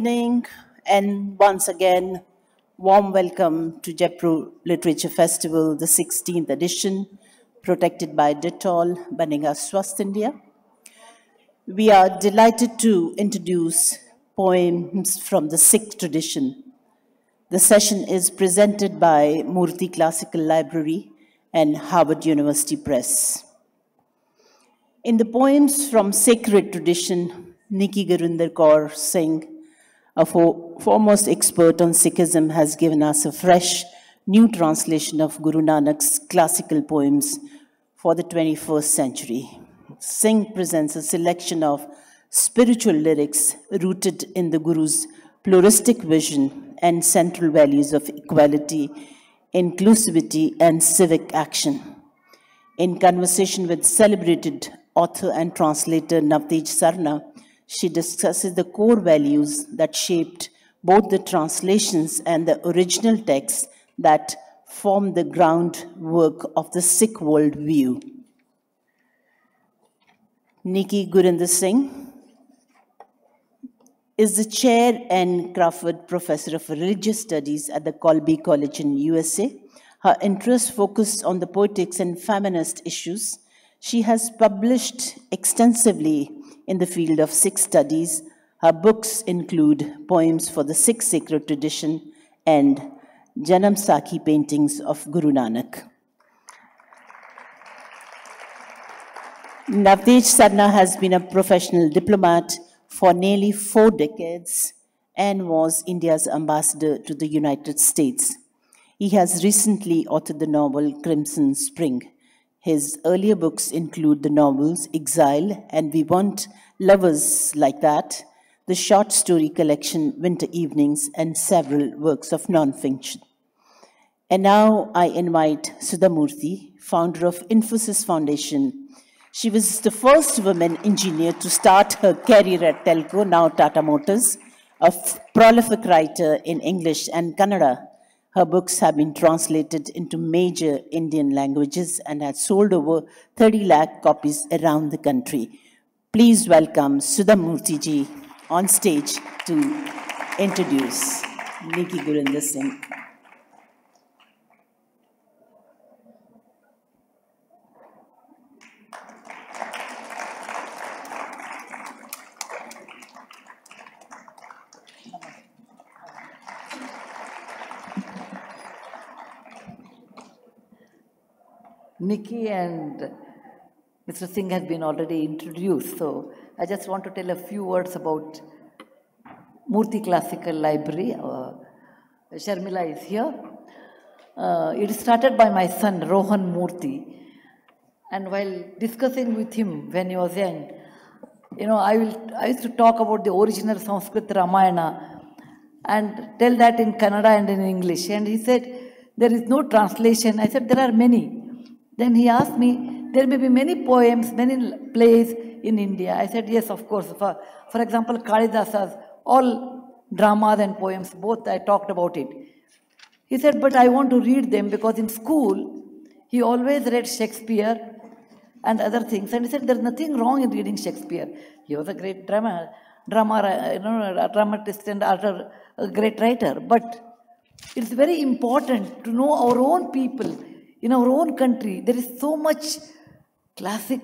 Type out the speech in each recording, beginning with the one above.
evening, and once again, warm welcome to Jaipur Literature Festival, the 16th edition, protected by Dettol, Banega Swasth India. We are delighted to introduce poems from the Sikh tradition. The session is presented by Murty Classical Library and Harvard University Press. In the poems from sacred tradition, Nikky Guninder Kaur Singh, a foremost expert on Sikhism, has given us a fresh, new translation of Guru Nanak's classical poems for the 21st century. Singh presents a selection of spiritual lyrics rooted in the Guru's pluralistic vision and central values of equality, inclusivity, and civic action. In conversation with celebrated author and translator Navtej Sarna, she discusses the core values that shaped both the translations and the original texts that form the groundwork of the Sikh worldview. Nikky Guninder Singh is the chair and Crawford Professor of Religious Studies at the Colby College in USA. Her interests focus on the poetics and feminist issues. She has published extensively in the field of Sikh studies. Her books include poems for the Sikh sacred tradition and Janam Sakhi paintings of Guru Nanak. Navtej Sarna has been a professional diplomat for nearly four decades and was India's ambassador to the United States. He has recently authored the novel Crimson Spring. His earlier books include the novels Exile and We Weren't Lovers Like That, the short story collection Winter Evenings, and several works of non-fiction. And now I invite Sudha Murty, founder of Infosys Foundation. She was the first woman engineer to start her career at Telco, now Tata Motors, a prolific writer in English and Kannada her books have been translated into major Indian languages and have sold over 30 lakh copies around the country. Please welcome Sudha Murty ji on stage to introduce Nikky Guninder Singh. Nikky and Mr. Singh has been already introduced, so I just want to tell a few words about Murty Classical Library. Uh, Sharmila is here. Uh, it started by my son Rohan Murty, and while discussing with him when he was young, you know, I will I used to talk about the original Sanskrit Ramayana and tell that in Kannada and in English, and he said there is no translation. I said there are many. Then he asked me, there may be many poems, many plays in India. I said, yes, of course. For, for example, Kalidasa's, all dramas and poems, both I talked about it. He said, but I want to read them because in school, he always read Shakespeare and other things. And he said, there's nothing wrong in reading Shakespeare. He was a great drama, drama, you know, dramatist and a great writer. But it's very important to know our own people in our own country, there is so much classic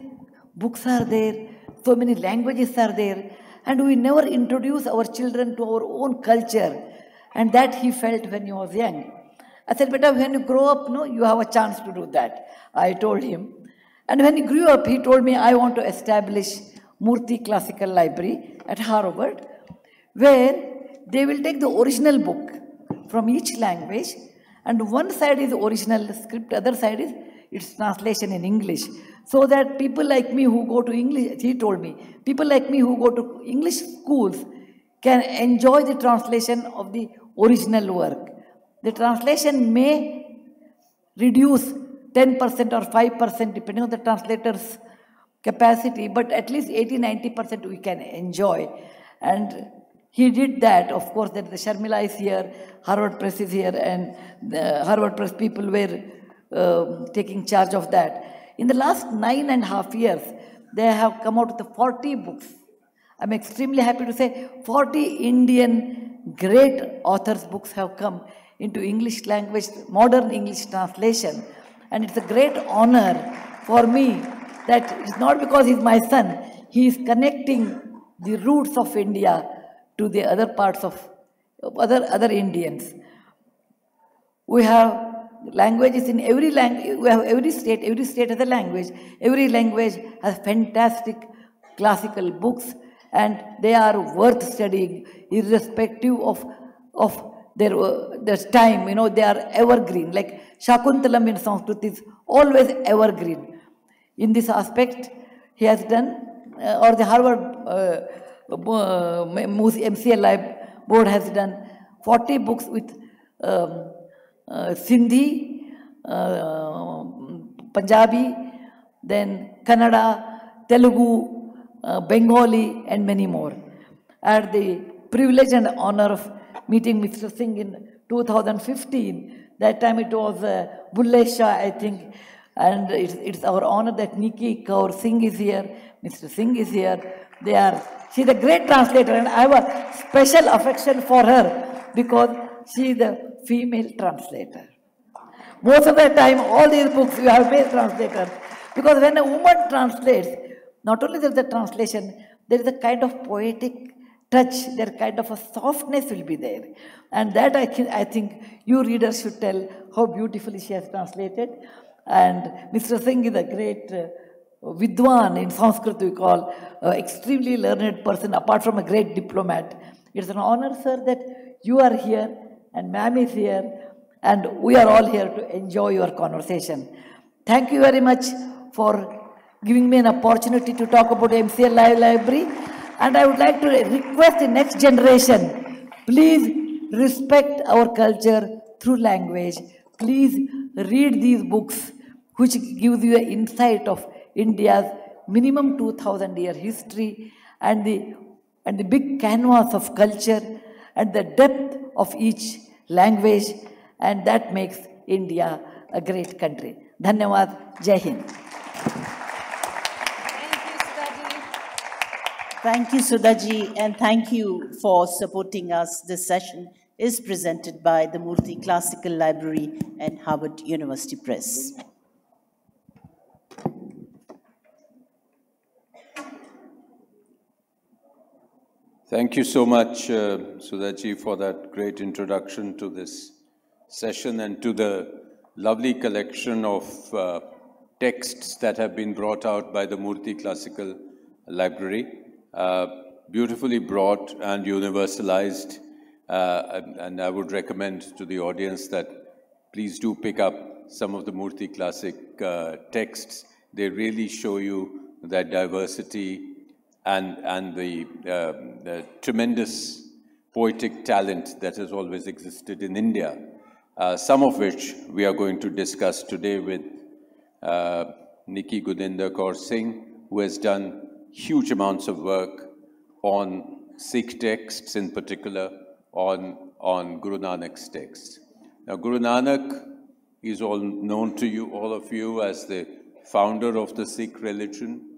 books are there, so many languages are there, and we never introduce our children to our own culture. And that he felt when he was young. I said, Beta, when you grow up, no, you have a chance to do that. I told him. And when he grew up, he told me, I want to establish Murty Classical Library at Harvard, where they will take the original book from each language and one side is original script, other side is its translation in English. So that people like me who go to English, he told me, people like me who go to English schools can enjoy the translation of the original work. The translation may reduce 10% or 5% depending on the translator's capacity, but at least 80-90% we can enjoy. And he did that. Of course, that the Sharmila is here, Harvard Press is here, and the Harvard Press people were uh, taking charge of that. In the last nine and a half years, they have come out with 40 books. I'm extremely happy to say 40 Indian great authors' books have come into English language, modern English translation. And it's a great honor for me that it's not because he's my son, he is connecting the roots of India to the other parts of other, other Indians. We have languages in every language, we have every state, every state has a language. Every language has fantastic classical books and they are worth studying irrespective of, of their, their time, you know, they are evergreen. Like Shakuntalam in Sanskrit is always evergreen. In this aspect, he has done, uh, or the Harvard uh, uh MCA Lab board has done 40 books with um, uh, Sindhi, uh, Punjabi, then Kannada, Telugu, uh, Bengali, and many more. I had the privilege and honor of meeting Mr. Singh in 2015. That time it was uh, Bulle Shah, I think. And it's, it's our honor that Nikky Kaur Singh is here, Mr. Singh is here. They are, she's a great translator and I have a special affection for her because she is the female translator. Most of the time, all these books you have male translators. Because when a woman translates, not only there is the translation, there is a kind of poetic touch, there kind of a softness will be there. And that I, can, I think you readers should tell how beautifully she has translated. And Mr. Singh is a great uh, Vidwan in Sanskrit, we call, uh, extremely learned person, apart from a great diplomat. It's an honor, sir, that you are here and ma'am is here, and we are all here to enjoy your conversation. Thank you very much for giving me an opportunity to talk about MCL Live Library. And I would like to request the next generation, please respect our culture through language. Please read these books, which gives you an insight of India's minimum 2000 year history and the, and the big canvas of culture and the depth of each language, and that makes India a great country. Dhanyawad, Jai Hind. Thank you, Sudhaji, and thank you for supporting us. This session is presented by the Murty Classical Library and Harvard University Press. Thank you so much, uh, Sudhaji, for that great introduction to this session and to the lovely collection of uh, texts that have been brought out by the Murty Classical Library. Uh, beautifully brought and universalized. Uh, and, and, I would recommend to the audience that please do pick up some of the Murty Classic uh, texts. They really show you that diversity and, and the, um, the tremendous poetic talent that has always existed in India, uh, some of which we are going to discuss today with uh, Nikky Guninder Kaur Singh, who has done huge amounts of work on Sikh texts, in particular on, on Guru Nanak's texts. Now, Guru Nanak is all known to you, all of you, as the founder of the Sikh religion,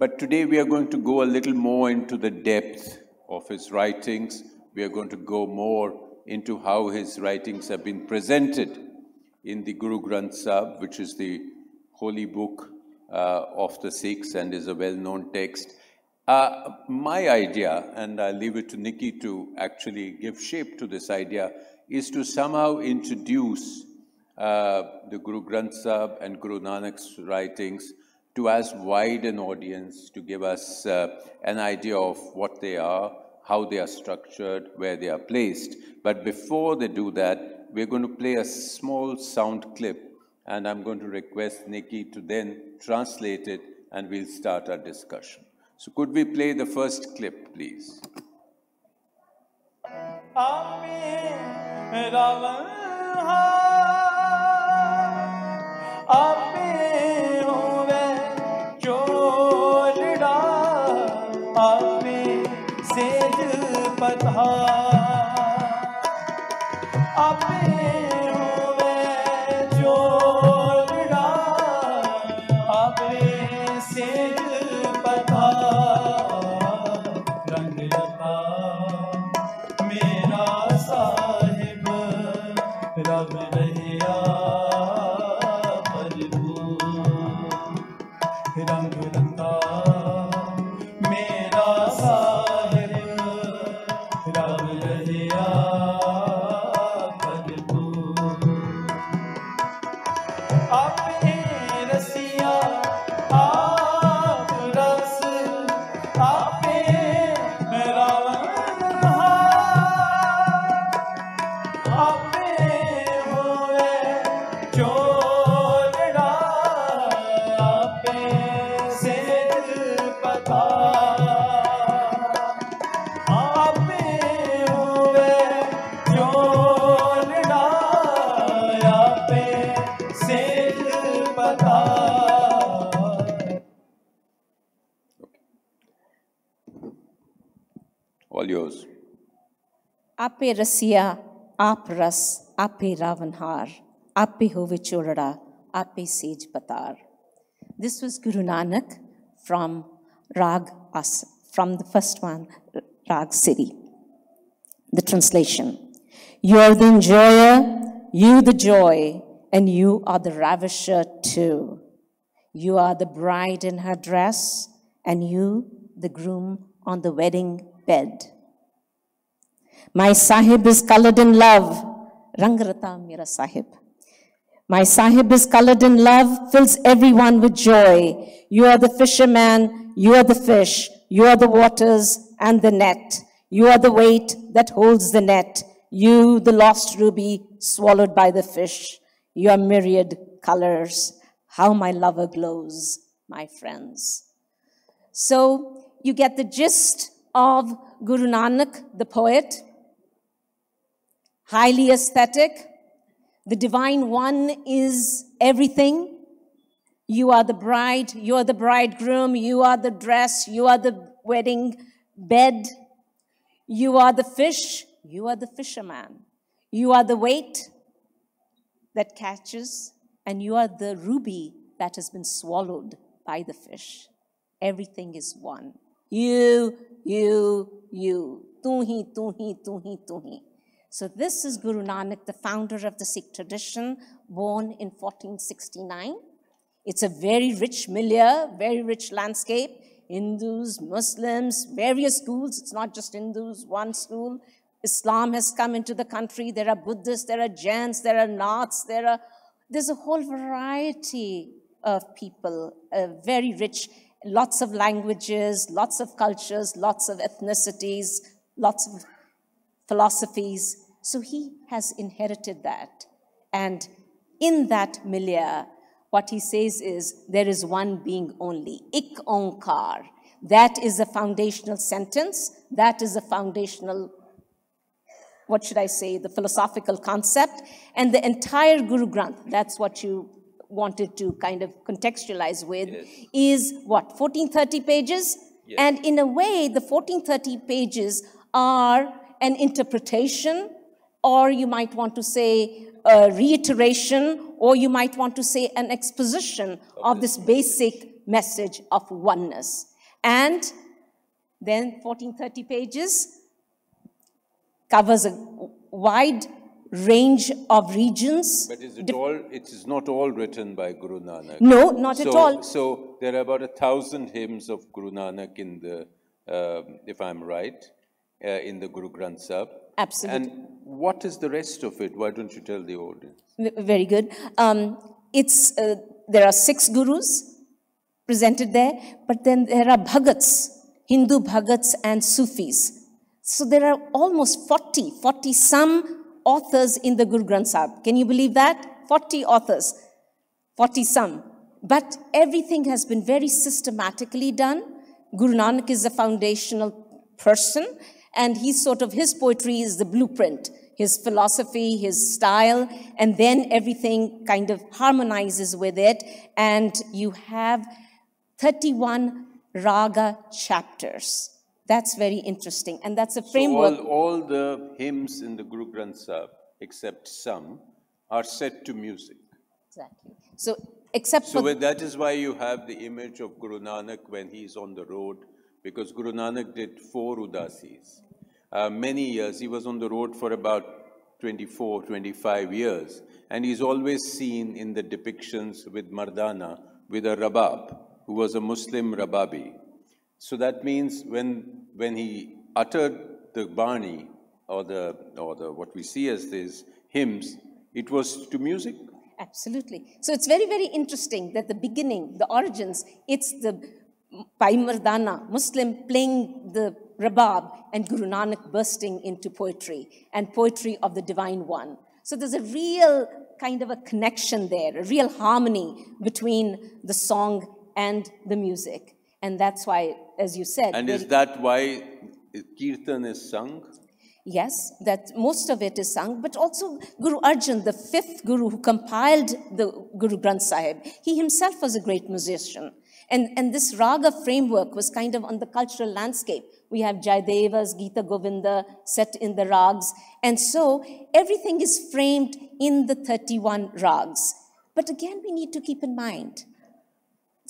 but today we are going to go a little more into the depth of his writings. We are going to go more into how his writings have been presented in the Guru Granth Sahib, which is the holy book uh, of the Sikhs and is a well-known text. Uh, my idea, and I'll leave it to Nikky to actually give shape to this idea, is to somehow introduce uh, the Guru Granth Sahib and Guru Nanak's writings to as wide an audience to give us uh, an idea of what they are, how they are structured, where they are placed. But before they do that, we're going to play a small sound clip, and I'm going to request Nikky to then translate it, and we'll start our discussion. So could we play the first clip, please? ಅಂತಹ आपे रसिया आप रस this was Guru Nanak from Rag As, from the first one, Rag Siri. The translation. You are the enjoyer, you the joy, and you are the ravisher too. You are the bride in her dress, and you the groom on the wedding bed my sahib is colored in love. Rangrata Mira Sahib. My sahib is colored in love, fills everyone with joy. You are the fisherman, you are the fish, you are the waters and the net. You are the weight that holds the net. You, the lost ruby, swallowed by the fish. You are myriad colors. How my lover glows, my friends. So you get the gist of Guru Nanak, the poet, highly aesthetic. The divine one is everything. You are the bride, you are the bridegroom, you are the dress, you are the wedding bed, you are the fish, you are the fisherman, you are the weight that catches, and you are the ruby that has been swallowed by the fish. Everything is one. You, you, you. Tu hi, tu hi, tu hi, tu hi. So this is Guru Nanak, the founder of the Sikh tradition, born in 1469. It's a very rich milieu, very rich landscape. Hindus, Muslims, various schools. It's not just Hindus, one school. Islam has come into the country. There are Buddhists, there are Jains, there are Naths, there are, there's a whole variety of people, uh, very rich, lots of languages, lots of cultures, lots of ethnicities, lots of philosophies. So he has inherited that. And in that milieu, what he says is there is one being only, Ik Onkar. That is a foundational sentence. That is a foundational, what should I say, the philosophical concept. And the entire Guru Granth, that's what you wanted to kind of contextualize with, is what, 1430 pages? And in a way, the 1430 pages are an interpretation, or you might want to say a reiteration, or you might want to say an exposition of this basic message of oneness. And then 1430 pages covers a wide range of regions. But is it all, it is not all written by Guru Nanak? No, not at all. So there are about a thousand hymns of Guru Nanak in the, um, if I'm right, uh, in the Guru Granth Sahib. Absolutely. And what is the rest of it? Why don't you tell the audience? Very good. Um, it's, uh, there are six gurus presented there, but then there are bhagats, Hindu bhagats and Sufis. So there are almost 40, 40 some authors in the Guru Granth Sahib. Can you believe that? 40 authors, 40 some. But everything has been very systematically done. Guru Nanak is a foundational person, and he's sort of, his poetry is the blueprint, his philosophy, his style, and then everything kind of harmonizes with it. And you have 31 raga chapters. That's very interesting. And that's a So framework. all, all the hymns in the Guru Granth Sahib, except some, are set to music. exactly. So, except So that is why you have the image of Guru Nanak when he's on the road, because Guru Nanak did four udasis. Uh, many years, he was on the road for about 24, 25 years, and he's always seen in the depictions with Mardana with a rabab, who was a Muslim Rababi. So that means when, when he uttered the Bani, or the, or the, what we see as these hymns, it was to music. Absolutely. So it's very, very interesting that the beginning, the origins, it's the Bhai Mardana, Muslim playing the rabab and Guru Nanak bursting into poetry and poetry of the Divine One. So there's a real kind of a connection there, a real harmony between the song and the music. And that's why, as you said, And is that why Kirtan is sung? Yes, that most of it is sung, but also Guru Arjan, the fifth Guru who compiled the Guru Granth Sahib, he himself was a great musician. And, and this raga framework was kind of on the cultural landscape. We have Jayadeva's Gita Govinda set in the rags. And so everything is framed in the 31 rags. But again, we need to keep in mind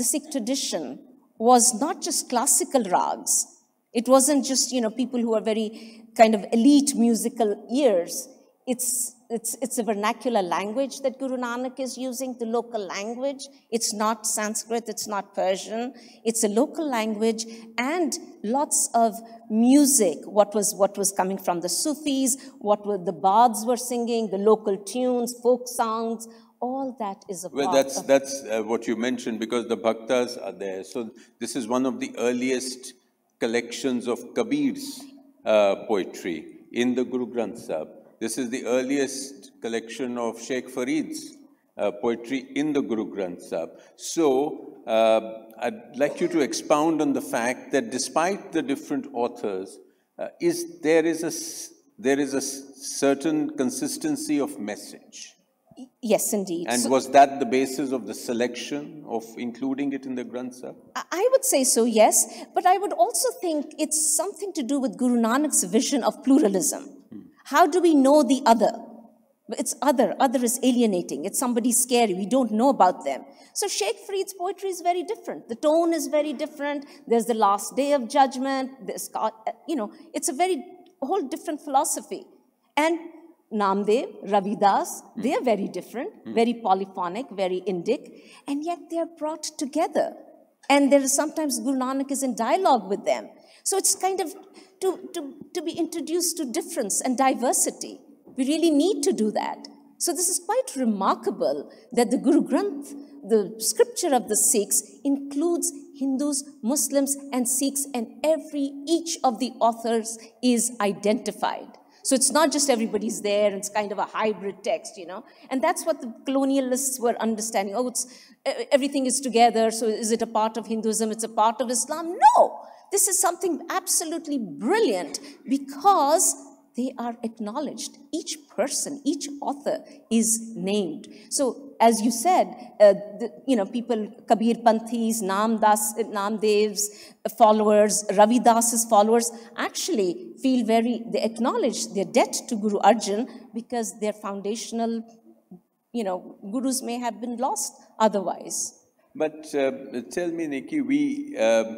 the Sikh tradition was not just classical rags. It wasn't just, you know, people who are very kind of elite musical ears. It's, it's, it's a vernacular language that Guru Nanak is using, the local language. It's not Sanskrit, it's not Persian. It's a local language and lots of music, what was, what was coming from the Sufis, what were the bards were singing, the local tunes, folk songs, all that is a Well, part that's, that's uh, what you mentioned because the bhaktas are there. So this is one of the earliest collections of Kabir's uh, poetry in the Guru Granth Sahib. This is the earliest collection of Sheikh Farid's uh, poetry in the Guru Granth Sahib. So uh, I'd like you to expound on the fact that despite the different authors, uh, is there is a there is a certain consistency of message. Yes, indeed. And So- was that the basis of the selection of including it in the Granth Sahib? I would say so, yes, but I would also think it's something to do with Guru Nanak's vision of pluralism. How do we know the other? It's other. Other is alienating. It's somebody scary. We don't know about them. So Sheikh Farid's poetry is very different. The tone is very different. There's the last day of judgment. There's, you know, it's a very whole different philosophy. And Namdev, Ravidas, they are very different, hmm. very polyphonic, very Indic, and yet they are brought together. And there is sometimes Guru Nanak is in dialogue with them. So it's kind of to, to, to be introduced to difference and diversity. We really need to do that. So this is quite remarkable that the Guru Granth, the scripture of the Sikhs, includes Hindus, Muslims, and Sikhs, and every each of the authors is identified. So it's not just everybody's there, it's kind of a hybrid text, you know. And that's what the colonialists were understanding. Oh, it's everything is together, so is it a part of Hinduism? It's a part of Islam? No! This is something absolutely brilliant because they are acknowledged. Each person, each author is named. So, as you said, uh, the, you know, people, Kabir Panthis, Namdas, Namdev's followers, Ravi Das's followers, actually feel very, they acknowledge their debt to Guru Arjan because their foundational, you know, gurus may have been lost otherwise. But uh, tell me, Nikky, we, um,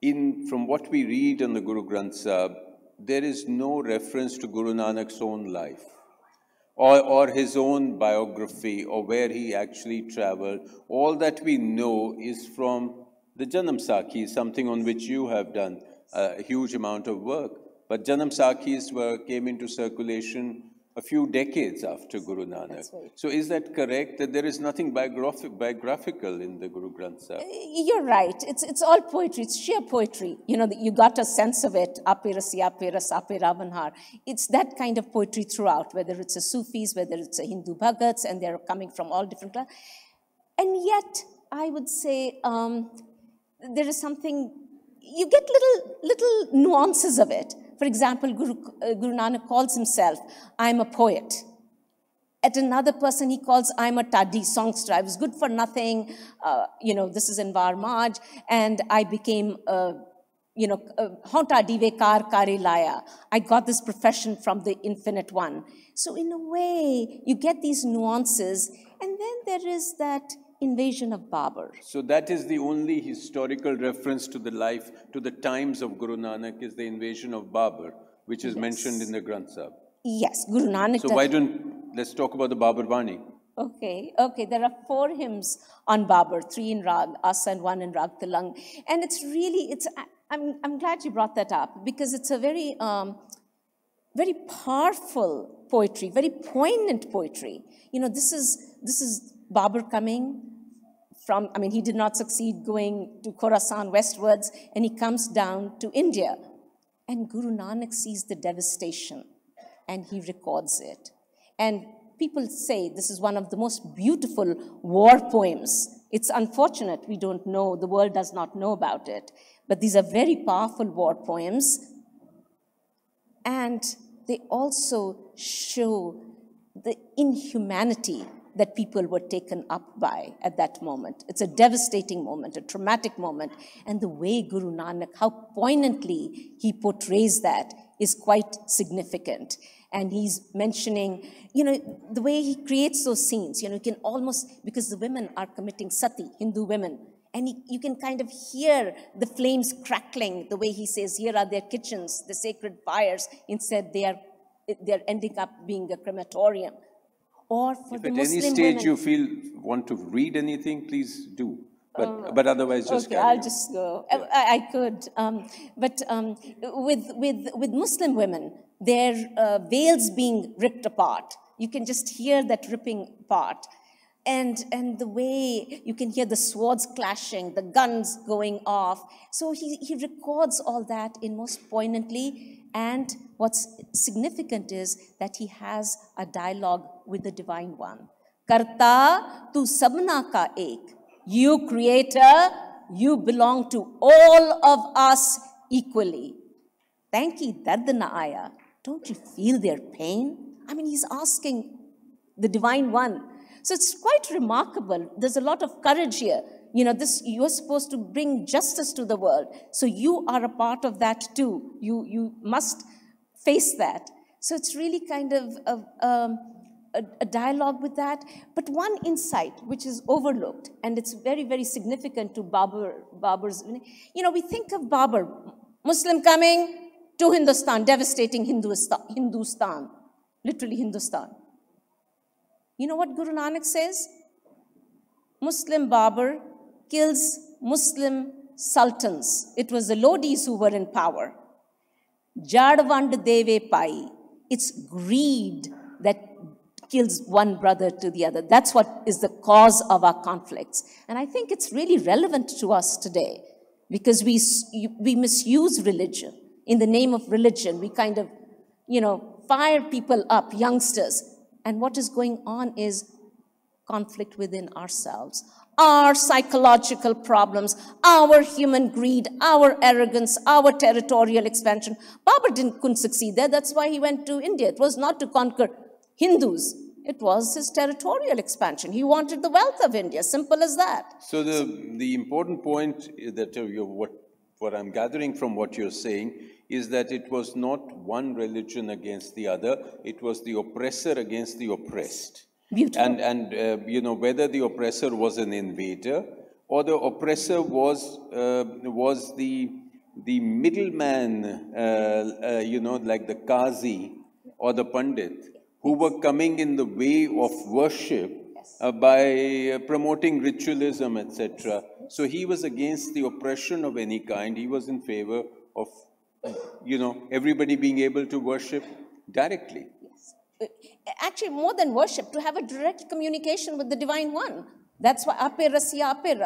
in, from what we read on the Guru Granth Sahib, there is no reference to Guru Nanak's own life or, or his own biography or where he actually traveled. All that we know is from the Janam Sakhi, something on which you have done a huge amount of work. But Janam Sakhis were, came into circulation a few decades after Guru Nanak. right. So is that correct, that there is nothing biographi- biographical in the Guru Granth Sahib? You're right. It's, it's all poetry. It's sheer poetry. You know, you got a sense of it. apirasi Siyapera Sape Ravanhar. It's that kind of poetry throughout, whether it's a Sufis, whether it's a Hindu Bhagats, and they're coming from all different classes. And yet, I would say um, there is something, you get little, little nuances of it. For example, Guru, uh, Guru Nanak calls himself, I'm a poet. At another person, he calls, I'm a tadi songster. I was good for nothing. Uh, you know, this is in Varmaj. And I became, you know, honta dive kar kare laya. I got this profession from the infinite one. So in a way, you get these nuances. And then there is that invasion of Babur. So that is the only historical reference to the life, to the times of Guru Nanak is the invasion of Babur, which is mentioned in the Granth Sahib. Yes, Guru Nanak. So why don't, let's talk about the Babur Bani. Okay, okay. There are four hymns on Babur, three in Rag, Asa, and one in Rag Tilang. And it's really, it's, I- I'm, I'm glad you brought that up because it's a very, um, very powerful poetry, very poignant poetry. You know, this is, this is Babur coming from, I mean, he did not succeed going to Khorasan westwards, and he comes down to India. And Guru Nanak sees the devastation and he records it. And people say this is one of the most beautiful war poems. It's unfortunate we don't know, the world does not know about it. But these are very powerful war poems. And they also show the inhumanity that people were taken up by at that moment. It's a devastating moment, a traumatic moment. And the way Guru Nanak, how poignantly he portrays that is quite significant. And he's mentioning, you know, the way he creates those scenes, you know, you can almost, because the women are committing sati, Hindu women, and he, you can kind of hear the flames crackling the way he says, here are their kitchens, the sacred fires. Instead, they are, they're ending up being a crematorium. Or for If the at Muslim any stage women, you feel want to read anything, please do. But, but otherwise, just okay, I'll on. just go. I, I could, um, but um, with with with Muslim women, their uh, veils being ripped apart. You can just hear that ripping apart, and and the way you can hear the swords clashing, the guns going off. So he he records all that in most poignantly. And what's significant is that he has a dialogue with the Divine One. Karta tu sabna ka ek. You creator, you belong to all of us equally. Thank you, dard na aaya. Don't you feel their pain? I mean, he's asking the divine one. So it's quite remarkable. There's a lot of courage here. You know, this you're supposed to bring justice to the world. So you are a part of that too. You you must face that. So it's really kind of a, um, a, a dialogue with that. But one insight which is overlooked, and it's very, very significant to Babur, Babur's, you know, we think of Babur, Muslim coming to Hindustan, devastating Hindustan, Hindustan literally Hindustan. You know what Guru Nanak says? Muslim Babur kills Muslim sultans. It was the Lodis who were in power. Jadvand Deve Pai. It's greed that kills one brother to the other. That's what is the cause of our conflicts. And I think it's really relevant to us today because we, we misuse religion. In the name of religion, we kind of, you know, fire people up, youngsters. And what is going on is conflict within ourselves, our psychological problems, our human greed, our arrogance, our territorial expansion. Babur didn't, couldn't succeed there. That's why he went to India. It was not to conquer Hindus. It was his territorial expansion. He wanted the wealth of India. Simple as that. So the, the important point that uh, you what, what I'm gathering from what you're saying is that it was not one religion against the other, it was the oppressor against the oppressed. Beautiful. And, and uh, you know, whether the oppressor was an invader or the oppressor was, uh, was the, the middleman, uh, uh, you know, like the Qazi or the Pandit, who were coming in the way of worship uh, by uh, promoting ritualism, etc. So he was against the oppression of any kind. He was in favor of, you know, everybody being able to worship directly. Actually, more than worship, to have a direct communication with the Divine One. That's why ape rasya ape.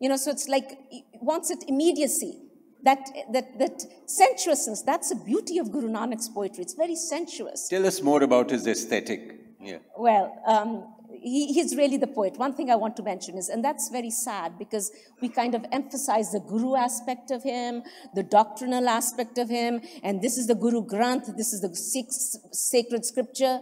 You know, so it's like he wants it immediacy. That, that, that sensuousness, that's the beauty of Guru Nanak's poetry. It's very sensuous. Tell us more about his aesthetic. Yeah. Well, um, he, he's really the poet. One thing I want to mention is, and that's very sad because we kind of emphasize the guru aspect of him, the doctrinal aspect of him, and this is the Guru Granth, this is the sixth sacred scripture.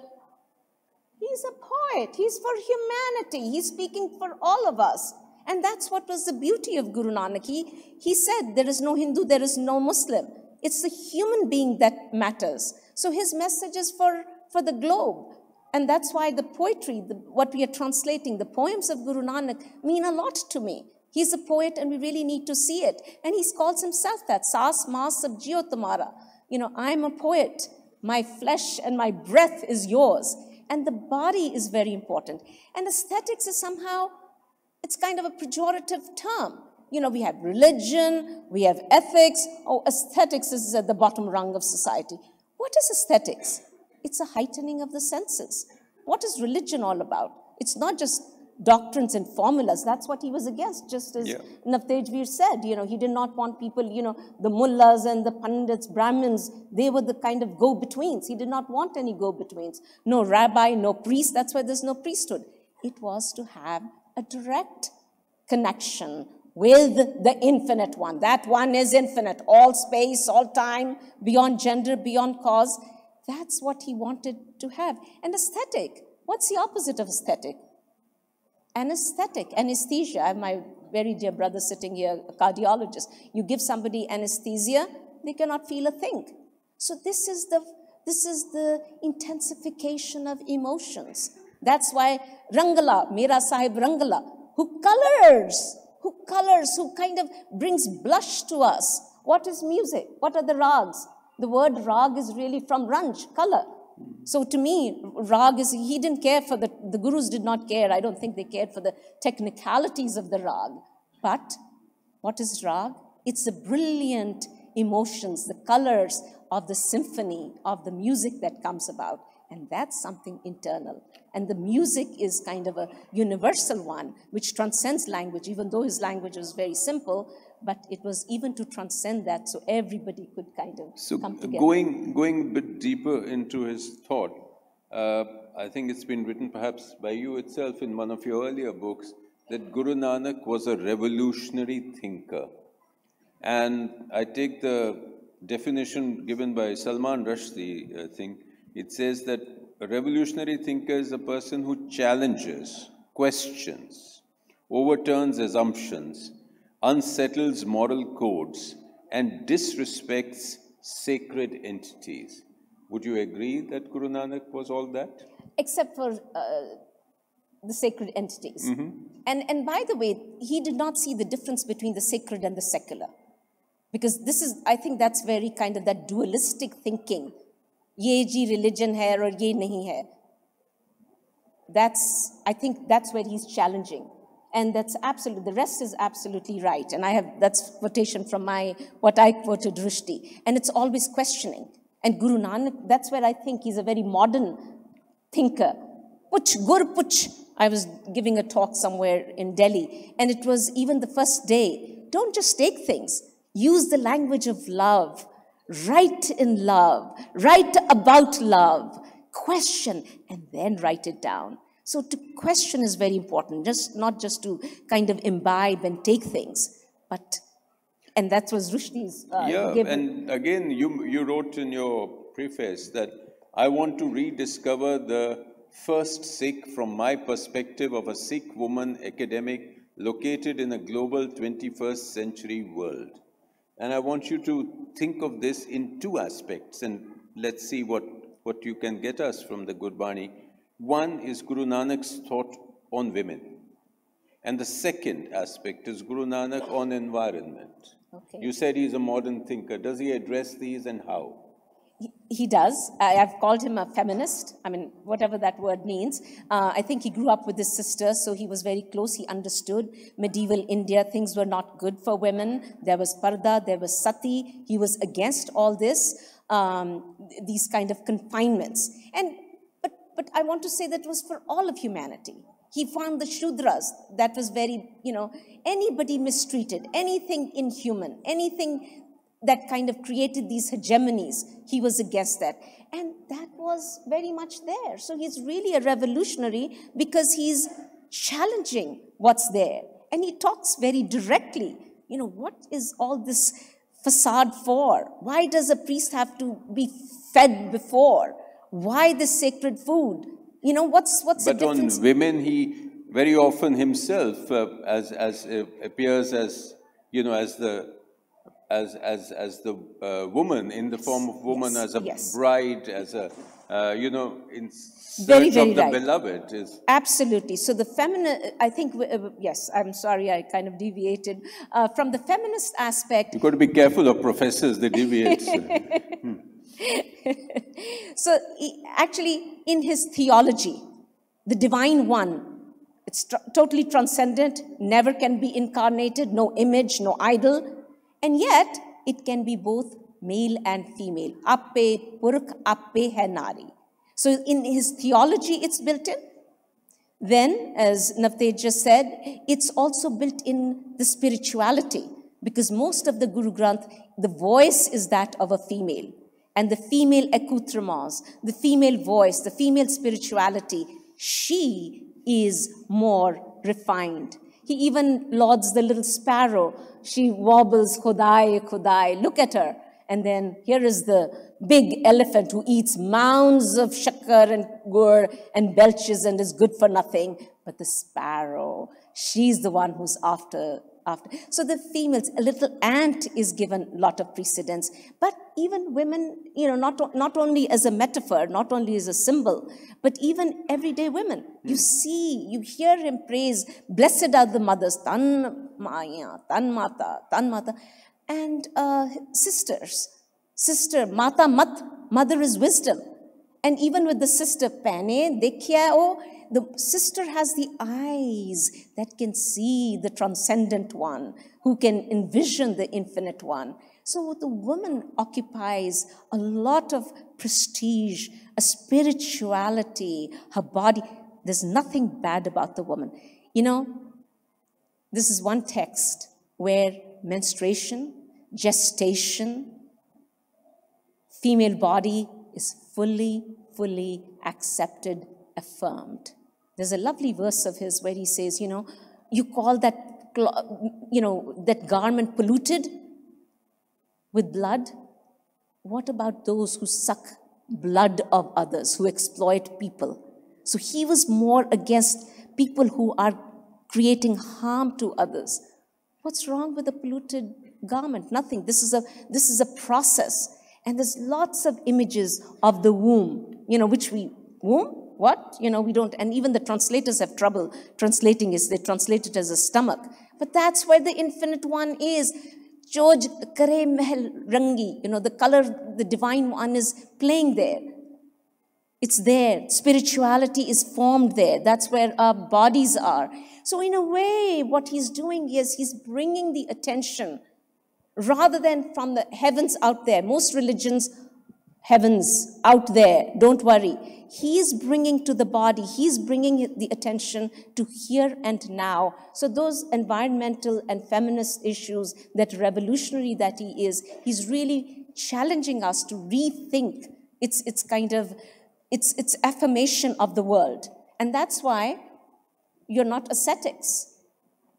He's a poet. He's for humanity. He's speaking for all of us. And that's what was the beauty of Guru Nanak. He, he said, There is no Hindu, there is no Muslim. It's the human being that matters. So his message is for, for the globe. And that's why the poetry, the, what we are translating, the poems of Guru Nanak mean a lot to me. He's a poet and we really need to see it. And he calls himself that, Sas Mas Sab Jio Tumara. You know, I'm a poet. My flesh and my breath is yours. And the body is very important. And aesthetics is somehow, it's kind of a pejorative term. You know, we have religion, we have ethics. Oh, aesthetics is at the bottom rung of society. What is aesthetics? It's a heightening of the senses. What is religion all about? It's not just doctrines and formulas. That's what he was against, just as Yeah. Said. You know, he did not want people, you know, the mullahs and the pandits, Brahmins, they were the kind of go-betweens. He did not want any go-betweens. No rabbi, no priest. That's why there's no priesthood. It was to have a direct connection with the infinite one. That one is infinite, all space, all time, beyond gender, beyond cause. That's what he wanted to have. And aesthetic, what's the opposite of aesthetic? Anesthetic, anesthesia. I have my very dear brother sitting here, a cardiologist. You give somebody anesthesia, they cannot feel a thing. So this is the this is the intensification of emotions. That's why Rangala, Mira Sahib Rangala, who colors, who colors, who kind of brings blush to us. What is music? What are the rags? The word rag is really from ranj, color. So to me, rag is, he didn't care for the, the gurus did not care. I don't think they cared for the technicalities of the rag. But what is rag? It's the brilliant emotions, the colors of the symphony, of the music that comes about. And that's something internal. And the music is kind of a universal one, which transcends language, even though his language was very simple, but it was even to transcend that so everybody could kind of So come together. going going a bit deeper into his thought, uh, I think it's been written perhaps by you itself in one of your earlier books that Guru Nanak was a revolutionary thinker, and I take the definition given by Salman Rushdie. I think it says that a revolutionary thinker is a person who challenges, questions, overturns assumptions, unsettles moral codes, and disrespects sacred entities. Would you agree that Guru Nanak was all that? except for uh, the sacred entities. And, and by the way, he did not see the difference between the sacred and the secular. Because this is, I think that's very kind of that dualistic thinking. Ye ji religion hai or ye nahi hai. That's, I think that's where he's challenging. And that's absolutely, the rest is absolutely right. And I have, that's quotation from my, what I quoted Rushdie. And it's always questioning. And Guru Nanak, that's where I think he's a very modern thinker. Puch, gur puch. I was giving a talk somewhere in Delhi, and it was even the first day. Don't just take things, use the language of love, write in love, write about love, question, and then write it down. So to question is very important, just not just to kind of imbibe and take things, but and that was Rushdie's. Uh, yeah, given- and again, you, you wrote in your preface that I want to rediscover the first Sikh from my perspective of a Sikh woman academic located in a global 21st century world. And I want you to think of this in two aspects, and let's see what, what you can get us from the Gurbani. One is Guru Nanak's thought on women, and the second aspect is Guru Nanak on environment. Okay. You said he's a modern thinker. Does he address these and how? He- He does. I, I've called him a feminist. I mean, whatever that word means. Uh, I think he grew up with his sister, so he was very close. He understood medieval India. Things were not good for women. There was parda, there was sati. He was against all this, um, these kind of confinements. And but I want to say that was for all of humanity. He found the Shudras, that was very, you know, anybody mistreated, anything inhuman, anything that kind of created these hegemonies, he was against that. And that was very much there. So he's really a revolutionary because he's challenging what's there. And he talks very directly. You know, what is all this facade for? Why does a priest have to be fed before? Why the sacred food? You know, what's, what's But the difference? But on women, he very often himself uh, as, as uh, appears as, you know, as the, as, as, as the uh, woman in the form of woman, yes, as a yes. bride, as a, uh, you know, in search Very, very of the right. beloved is Absolutely. So the feminine, I think, uh, yes, I'm sorry, I kind of deviated. Uh, from the feminist aspect, You've got to be careful of professors, they deviate. so, actually, in his theology, the divine one, it's tr- totally transcendent, never can be incarnated, no image, no idol, and yet it can be both male and female. Appe purk, appe hai nari. So, in his theology, it's built in. Then, as Navtej just said, it's also built in the spirituality because most of the Guru Granth, the voice is that of a female. And the female accoutrements, the female voice, the female spirituality, she is more refined. He even lauds the little sparrow. She wobbles, Khodai, Khodai. Look at her. And then here is the big elephant who eats mounds of shakkar and gur and belches and is good for nothing. But the sparrow, she's the one who's after. After. So the females, a little ant is given a lot of precedence. But even women, you know, not, not only as a metaphor, not only as a symbol, but even everyday women. You see, you hear him praise, blessed are the mothers, tan maya, tan mata, tan mata and uh, sisters. Sister, Mata Mat, mother is wisdom. And even with the sister Pane, Dekhya, the sister has the eyes that can see the transcendent one, who can envision the infinite one. So the woman occupies a lot of prestige, a spirituality, her body. There's nothing bad about the woman. You know, this is one text where menstruation, gestation, female body is fully, fully accepted, affirmed. There's a lovely verse of his where he says, you know, you call that, you know, that garment polluted with blood. What about those who suck blood of others, who exploit people? So he was more against people who are creating harm to others. What's wrong with a polluted garment? Nothing. This is a this is a process. And there's lots of images of the womb, you know, which we womb? What? You know, we don't, and even the translators have trouble translating it. They translate it as a stomach. But that's where the infinite one is. George kare mehel rangi, you know, the color, the divine one is playing there. It's there. Spirituality is formed there. That's where our bodies are. So, in a way, what he's doing is he's bringing the attention rather than from the heavens out there. Most religions, heavens out there, don't worry. He's bringing to the body, he's bringing the attention to here and now. So, those environmental and feminist issues, that revolutionary that he is, he's really challenging us to rethink. It's, it's kind of, it's, it's affirmation of the world. And that's why you're not ascetics.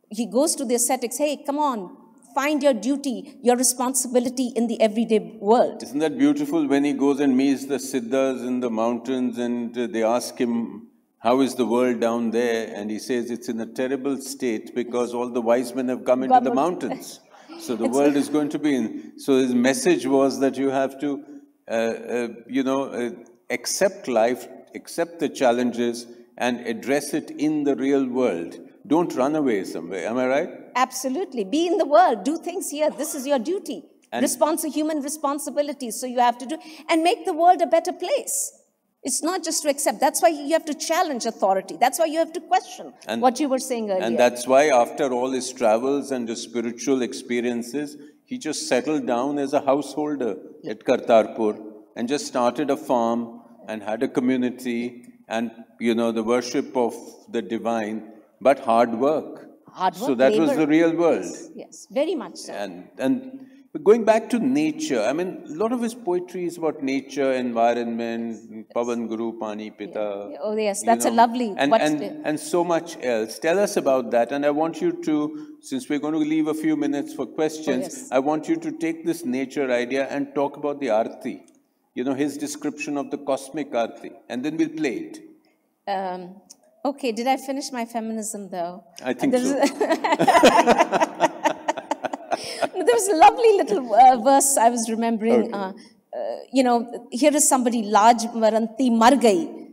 He goes to the ascetics, hey, come on, find your duty, your responsibility in the everyday world. Isn't that beautiful when he goes and meets the Siddhas in the mountains and uh, they ask him, How is the world down there? And he says, It's in a terrible state because all the wise men have come into the mountains. So the world is going to be in. So his message was that you have to, uh, uh, you know, uh, accept life, accept the challenges, and address it in the real world. Don't run away somewhere. Am I right? Absolutely. Be in the world, do things here. This is your duty. And- Response, human responsibility. So you have to do, and make the world a better place. It's not just to accept. That's why you have to challenge authority. That's why you have to question And- what you were saying earlier. And that's why, after all his travels and his spiritual experiences, he just settled down as a householder at Kartarpur and just started a farm and had a community and, you know, the worship of the divine, but hard work. Hard work. So that was the real world. Yes, yes, very much so. And, and going back to nature, I mean, a lot of his poetry is about nature, environment, Pavan Guru, Pani Pita. Yeah, oh, yes, that's a lovely- And, and, and so much else. Tell us about that. And I want you to, since we're going to leave a few minutes for questions, yes. I want you to take this nature idea and talk about the Arti. You know, his description of the cosmic Arti. And then we'll play it. Um, okay, did I finish my feminism though? I think There's- so. there was a lovely little uh, verse I was remembering. Uh, uh, you know, here is somebody, large Varanti mar gayi.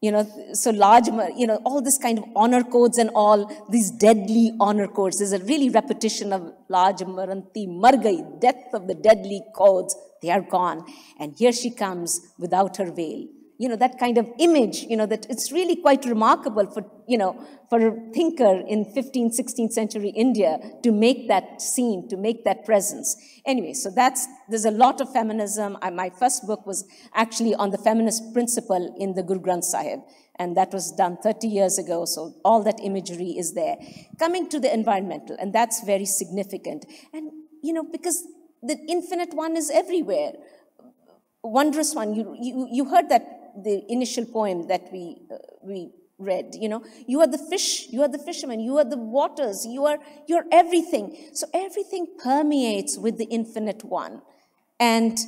you know, so large, you know, all this kind of honor codes and all these deadly honor codes. There's a really repetition of large Maranti Margai, death of the deadly codes. They are gone. And here she comes without her veil you know, that kind of image, you know, that it's really quite remarkable for, you know, for a thinker in 15th, 16th century India to make that scene, to make that presence. Anyway, so that's, there's a lot of feminism. I, my first book was actually on the feminist principle in the Guru Granth Sahib. And that was done 30 years ago, so all that imagery is there. Coming to the environmental, and that's very significant. And, you know, because the infinite one is everywhere wondrous one. You, you, you heard that the initial poem that we, uh, we read you know. You are the fish you are the fisherman you are the waters you are you're everything. So everything permeates with the infinite one. And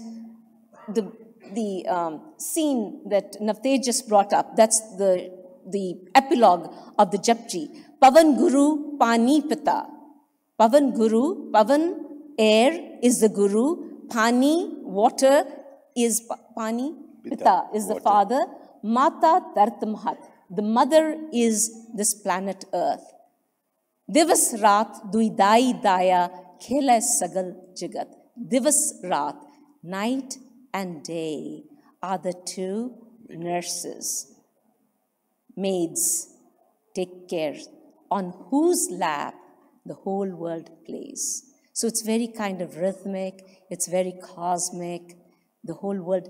the the um, scene that Navtej just brought up that's the the epilogue of the japji. Pavan guru pani pita. Pavan guru pavan air is the guru. Pani water is pani Pita is the father. Mata Tartamahat. The mother is this planet Earth. Divas Rat Duidai Daya Khela Sagal Jagat. Divas Rat, night and day, are the two nurses, maids, take care, on whose lap the whole world plays. So it's very kind of rhythmic, it's very cosmic. The whole world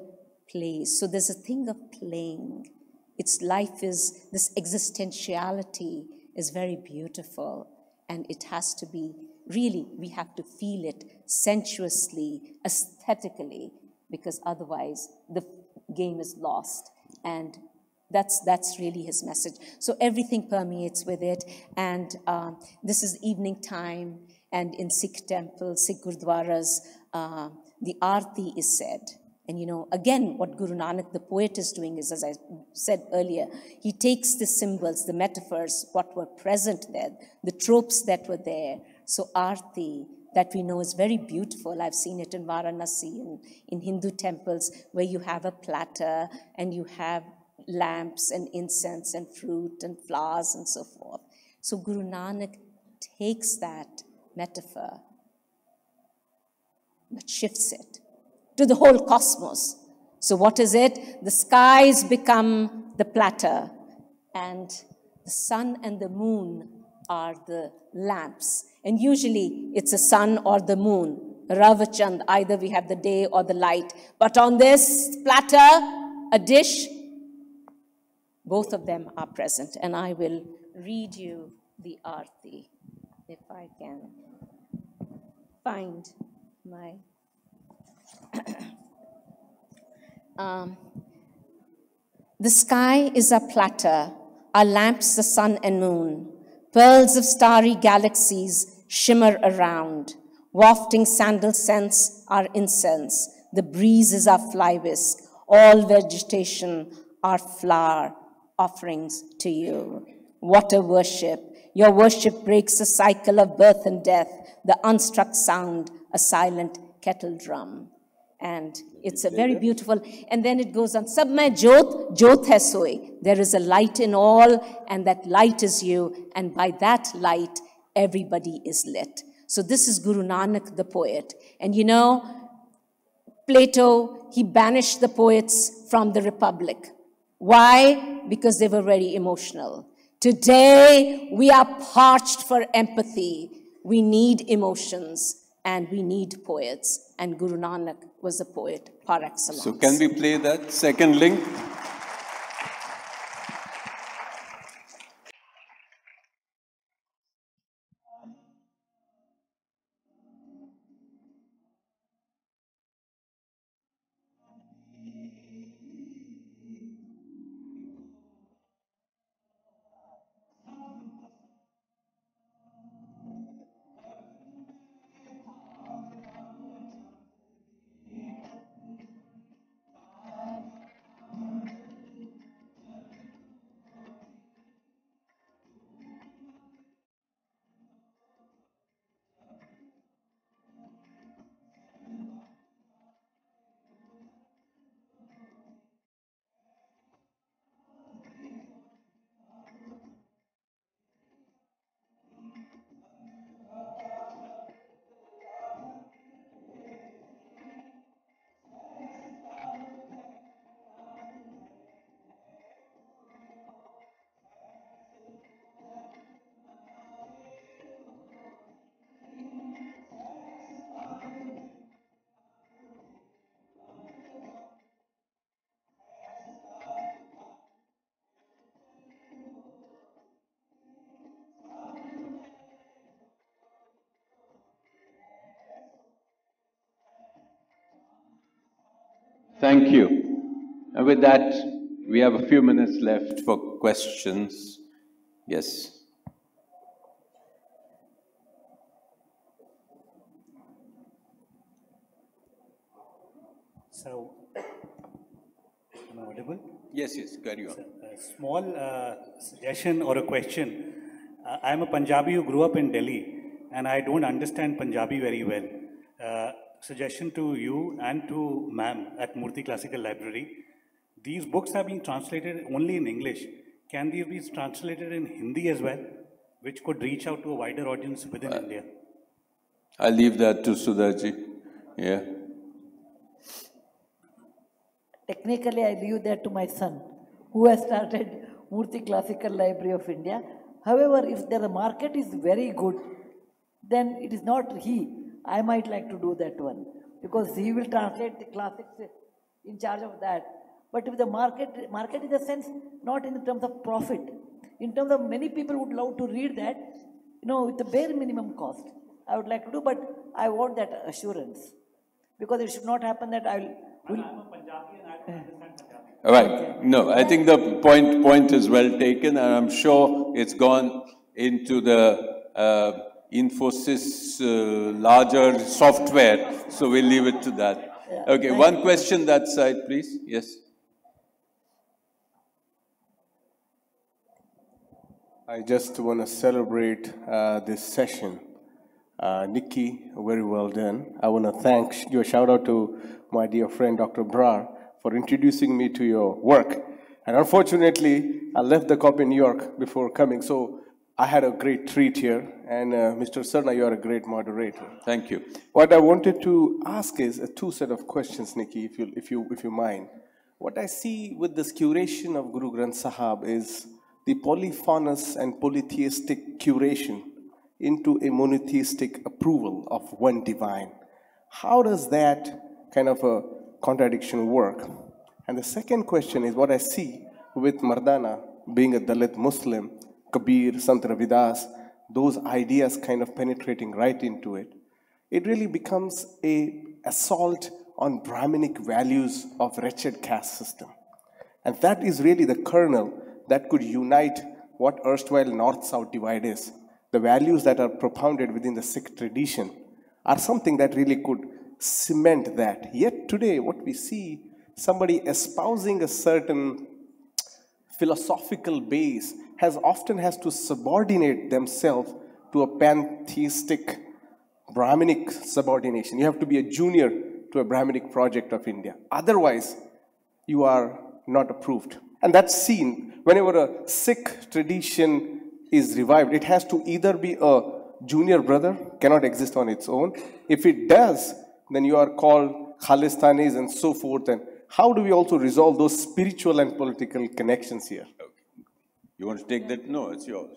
plays. So there's a thing of playing. Its life is, this existentiality is very beautiful. And it has to be, really, we have to feel it sensuously, aesthetically, because otherwise the game is lost. And that's, that's really his message. So everything permeates with it. And uh, this is evening time. And in Sikh temples, Sikh gurdwaras, uh, the arti is said. And you know, again, what Guru Nanak, the poet, is doing is, as I said earlier, he takes the symbols, the metaphors, what were present there, the tropes that were there. So Arti, that we know is very beautiful. I've seen it in Varanasi, and in Hindu temples, where you have a platter and you have lamps and incense and fruit and flowers and so forth. So Guru Nanak takes that metaphor but shifts it to the whole cosmos. So, what is it? The skies become the platter, and the sun and the moon are the lamps. And usually it's the sun or the moon. Ravachand, either we have the day or the light. But on this platter, a dish, both of them are present. And I will read you the arti, if I can find my um, the sky is a platter, our lamps the sun and moon. Pearls of starry galaxies shimmer around. Wafting sandal scents are incense. The breeze is our fly whisk. All vegetation are flower offerings to you. What a worship. Your worship breaks the cycle of birth and death, the unstruck sound, a silent kettle drum and it's a very beautiful and then it goes on sab jot hai soy. There is a light in all and that light is you and by that light everybody is lit. So this is guru nanak the poet. And you know plato he banished the poets from the republic. Why? Because they were very emotional. Today we are parched for empathy. We need emotions and we need poets. And Guru Nanak was a poet par excellence. So, can we play that second link? Thank you. And with that, we have a few minutes left for questions. Yes. So, am I audible? Yes, yes, carry on. A small uh, suggestion or a question. Uh, I'm a Punjabi who grew up in Delhi and I don't understand Punjabi very well. Suggestion to you and to ma'am at Murty Classical Library. These books have been translated only in English. Can these be translated in Hindi as well, which could reach out to a wider audience within India? I'll leave that to Sudhaji. Yeah. Technically, I leave that to my son, who has started Murty Classical Library of India. However, if the market is very good, then it is not he. I might like to do that one because he will translate the classics in charge of that. But if the market, market in the sense, not in terms of profit, in terms of many people would love to read that, you know, with the bare minimum cost. I would like to do, but I want that assurance because it should not happen that I will. will All right. No, I think the point, point is well taken, and I'm sure it's gone into the uh, Infosys uh, larger software, so we'll leave it to that. Okay, one question that side, please. Yes. I just want to celebrate uh, this session. Uh, Nikky, very well done. I want to thank your shout out to my dear friend Dr. Brar for introducing me to your work. And unfortunately, I left the copy in New York before coming, so I had a great treat here. And uh, Mr. Sarna, you are a great moderator. Thank you. What I wanted to ask is a two set of questions, Nikky, if you, if you, if you mind. What I see with this curation of Guru Granth Sahib is the polyphonous and polytheistic curation into a monotheistic approval of one divine. How does that kind of a contradiction work? And the second question is what I see with Mardana being a Dalit Muslim, Kabir, Sant Ravidas, those ideas kind of penetrating right into it. It really becomes a assault on Brahminic values of wretched caste system. And that is really the kernel that could unite what erstwhile north-south divide is. The values that are propounded within the Sikh tradition are something that really could cement that. Yet today, what we see, somebody espousing a certain philosophical base has often has to subordinate themselves to a pantheistic Brahminic subordination. You have to be a junior to a Brahminic project of India. Otherwise, you are not approved. And that's seen whenever a Sikh tradition is revived. It has to either be a junior brother, cannot exist on its own. If it does, then you are called Khalistanis and so forth. And how do we also resolve those spiritual and political connections here? You want to take that? No, it's yours.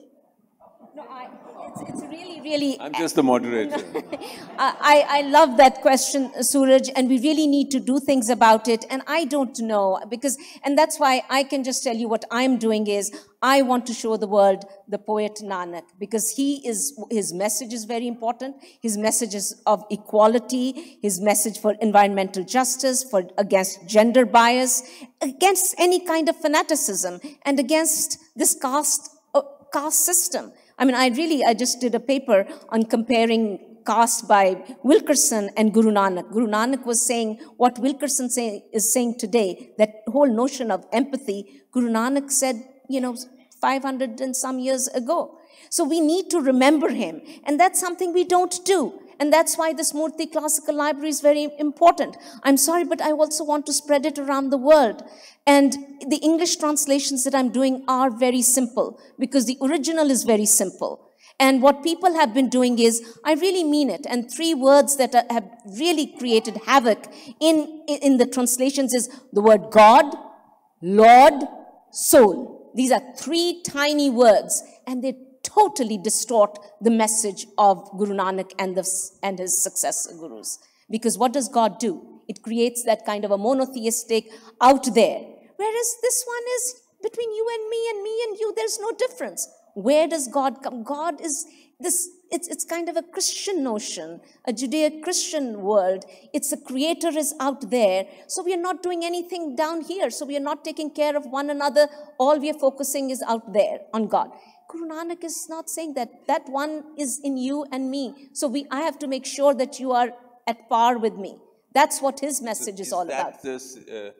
No, I, it's, it's really, really. I'm just the moderator. I, I love that question, Suraj, and we really need to do things about it. And I don't know because, and that's why I can just tell you what I'm doing is I want to show the world the poet Nanak because he is, his message is very important. His message is of equality, his message for environmental justice, for against gender bias, against any kind of fanaticism, and against this caste, uh, caste system. I mean, I really, I just did a paper on comparing caste by Wilkerson and Guru Nanak. Guru Nanak was saying what Wilkerson say, is saying today, that whole notion of empathy, Guru Nanak said, you know, 500 and some years ago. So we need to remember him. And that's something we don't do. And that's why this Murty Classical Library is very important. I'm sorry, but I also want to spread it around the world. And the English translations that I'm doing are very simple because the original is very simple. And what people have been doing is, I really mean it. And three words that are, have really created havoc in, in the translations is the word God, Lord, soul. These are three tiny words and they totally distort the message of Guru Nanak and, the, and his successor gurus. Because what does God do? It creates that kind of a monotheistic out there. Whereas this one is between you and me and me and you, there's no difference. Where does God come? God is this it's, it's kind of a Christian notion, a Judeo Christian world. It's the creator is out there. So we are not doing anything down here. So we are not taking care of one another. All we are focusing is out there on God. Guru Nanak is not saying that. That one is in you and me. So we, I have to make sure that you are at par with me. That's what his message is, all that about. this uh,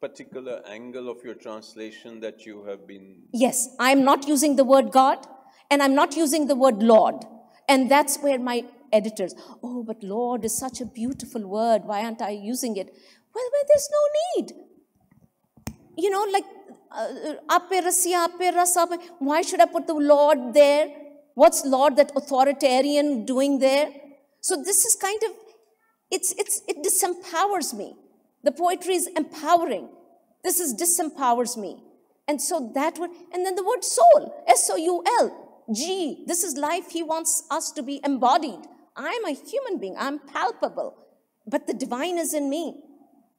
particular angle of your translation that you have been Yes, I'm not using the word God and I'm not using the word Lord. And that's where my editors, oh, but Lord is such a beautiful word. Why aren't I using it? Well, well there's no need. You know, like, uh, why should I put the Lord there? What's Lord, that authoritarian, doing there? So this is kind of, it's, it's, it disempowers me. The poetry is empowering. This is disempowers me. And so that would, and then the word soul, S O U L, G. This is life. He wants us to be embodied. I'm a human being, I'm palpable, but the divine is in me.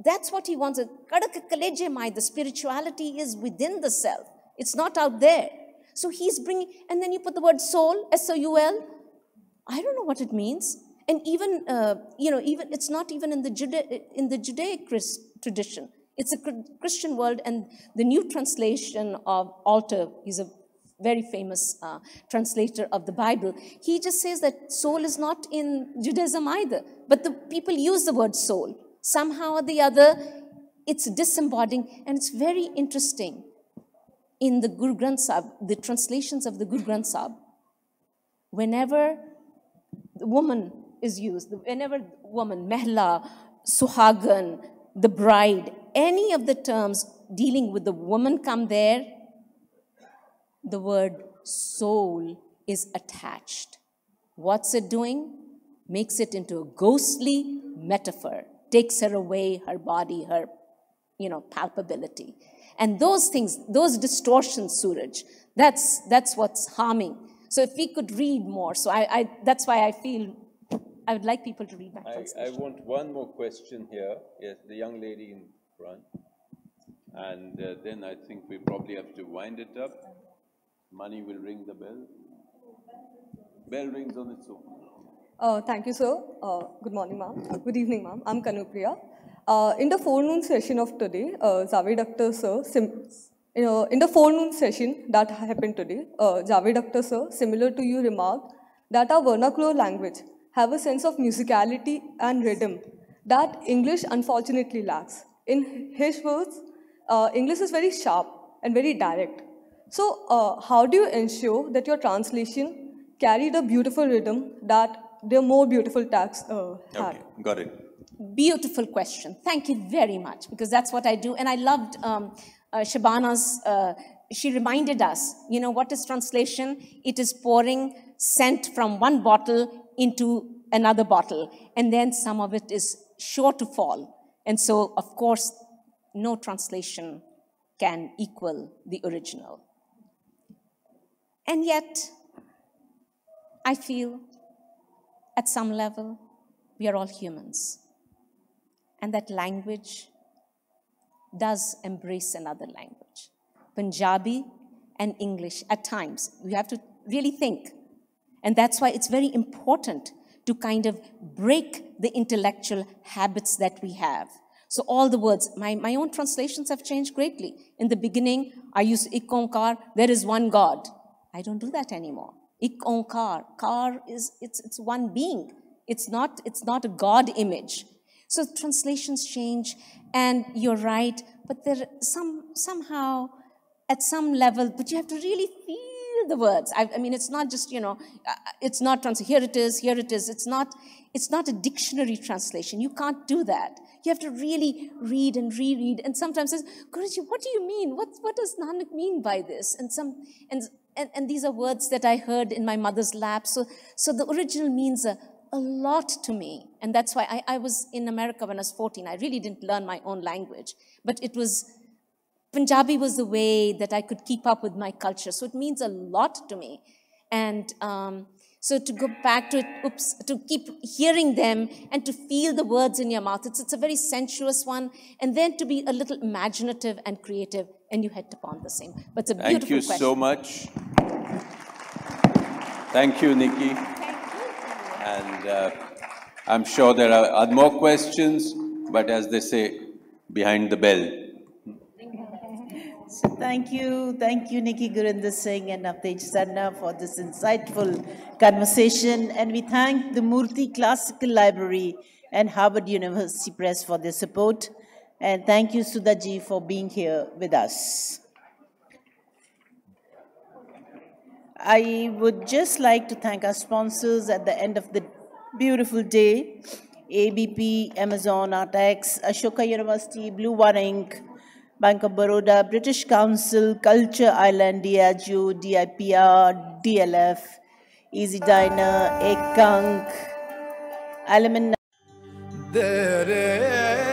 That's what he wants. The spirituality is within the self, it's not out there. So he's bringing, and then you put the word soul, S O U L. I don't know what it means. And even, uh, you know, even it's not even in the, Juda- in the Judaic Chris- tradition. It's a Christian world, and the new translation of Alter is a very famous uh, translator of the Bible, he just says that soul is not in Judaism either. But the people use the word soul. Somehow or the other, it's disembodying, and it's very interesting in the Guru Granth Sahib, the translations of the Guru Granth Sahib, whenever the woman is used, whenever woman, mehla, suhagan, the bride, any of the terms dealing with the woman come there, the word soul is attached. What's it doing? Makes it into a ghostly metaphor, takes her away, her body, her, you know, palpability. And those things, those distortions, Suraj, that's, that's what's harming. So if we could read more, so I, I, that's why I feel I would like people to read my I. I want one more question here. Yes, the young lady in front. And uh, then I think we probably have to wind it up. Money will ring the bell. Bell rings on its own. Uh, thank you, sir. Uh, good morning, ma'am. Good evening, ma'am. I'm Kanupriya. Uh, in the forenoon session of today, uh, Javed Akhtar, sir, you in the forenoon session that happened today, uh, Javed Akhtar, sir, similar to you, remarked that our vernacular language have a sense of musicality and rhythm that English unfortunately lacks. In his words, uh, English is very sharp and very direct. So, uh, how do you ensure that your translation carried a beautiful rhythm that the more beautiful tags uh, had? Okay, got it. Beautiful question. Thank you very much because that's what I do. And I loved um, uh, Shabana's, uh, she reminded us, you know, what is translation? It is pouring scent from one bottle into another bottle, and then some of it is sure to fall. And so, of course, no translation can equal the original. And yet, I feel at some level, we are all humans. And that language does embrace another language. Punjabi and English, at times, we have to really think. And that's why it's very important to kind of break the intellectual habits that we have. So all the words, my, my own translations have changed greatly. In the beginning, I used ikonkar, there is one God. I don't do that anymore. Ik onkar, kar is, it's, it's one being. It's not, it's not a God image. So translations change, and you're right, but there some somehow at some level, but you have to really feel the words. I, I mean, it's not just you know, uh, it's not trans. Here it is, here it is. It's not. It's not a dictionary translation. You can't do that. You have to really read and reread. And sometimes says, Guruji, what do you mean? What what does Nanak mean by this? And some and and, and these are words that I heard in my mother's lap. So so the original means a a lot to me. And that's why I, I, was in America when I was 14. I really didn't learn my own language. But it was, Punjabi was the way that I could keep up with my culture. So it means a lot to me. And um, so to go back to it, oops, to keep hearing them and to feel the words in your mouth, it's, it's a very sensuous one. And then to be a little imaginative and creative, and you hit upon the same. But it's a Thank beautiful you question. so much. Thank you, Nikky. And uh, I'm sure there are more questions, but as they say, behind the bell. So thank you, thank you, Nikky Guninder Singh and Navtej Sarna for this insightful conversation. And we thank the Murty Classical Library and Harvard University Press for their support. And thank you, Sudhaji, for being here with us. I would just like to thank our sponsors at the end of the beautiful day ABP, Amazon, Artex, Ashoka University, Blue One Inc., Bank of Baroda, British Council, Culture Island, Diageo, DIPR, DLF, EazyDiner, Element There